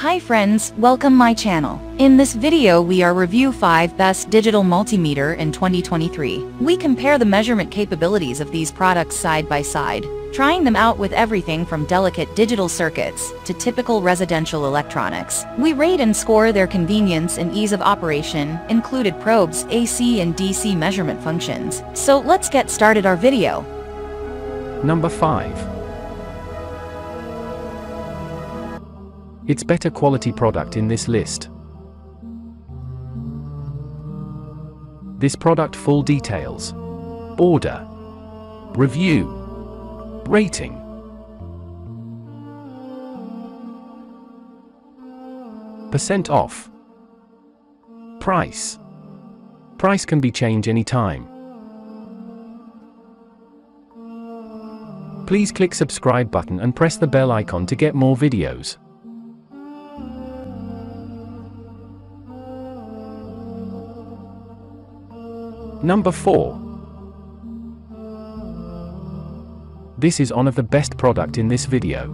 Hi friends, welcome my channel. In this video we are review 5 best digital multimeter in 2023. We compare the measurement capabilities of these products side by side, trying them out with everything from delicate digital circuits to typical residential electronics. We rate and score their convenience and ease of operation, included probes, AC and DC measurement functions. So let's get started our video. Number 5. It's better quality product in this list. This product full details. Order. Review. Rating. Percent off. Price. Price can be changed anytime. Please click subscribe button and press the bell icon to get more videos. Number 4. This is one of the best product in this video.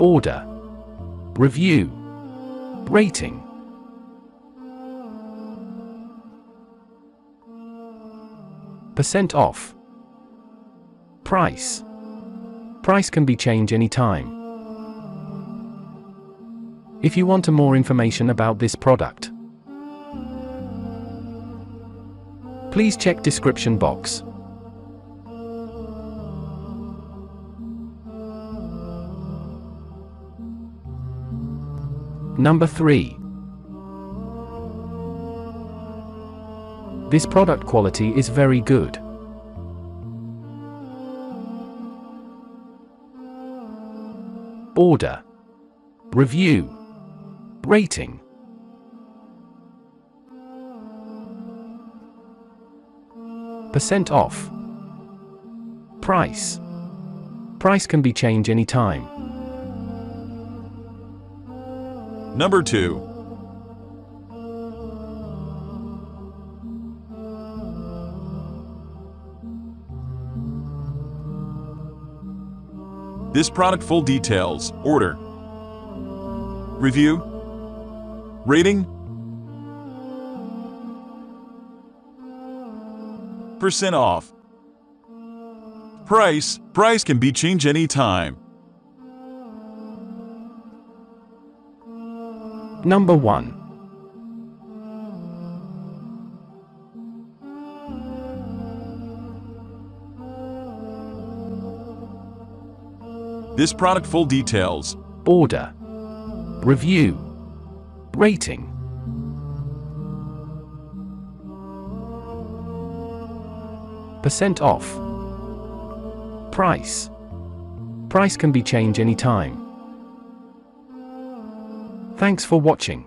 Order. Review. Rating. Percent off. Price. Price can be changed anytime. If you want more information about this product, please check description box. Number 3. This product quality is very good. Order. Review. Rating. Percent off. Price. Price can be changed anytime. Number 2. This product full details, order, review, rating, percent off. Price, price can be changed anytime. Number 1. This product full details, Order. Review. Rating. Percent off. Price. Price can be changed anytime. Thanks for watching.